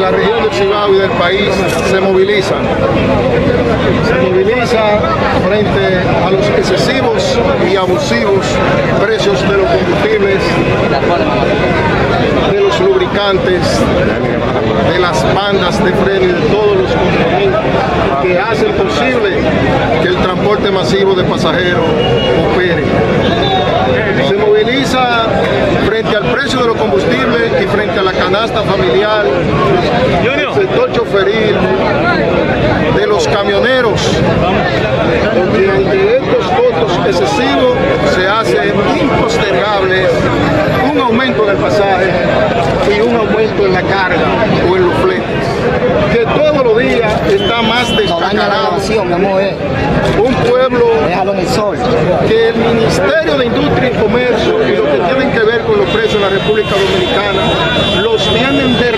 la región del Cibao y del país se movilizan. Se moviliza frente a los excesivos y abusivos precios de los combustibles, de los lubricantes, de las bandas de freno y de todos los componentes que hacen posible que el transporte masivo de pasajeros opere. Se moviliza de los combustibles y frente a la canasta familiar, del sector choferil, de los camioneros, porque ante estos costos excesivos se hace impostergable un aumento del pasaje y un aumento en la carga o en los fletes, que todos los días está más descacarado. Un pueblo que el Ministerio de Industria y Comercio y lo que tienen que ver con los precios la República Dominicana los tienen derrengados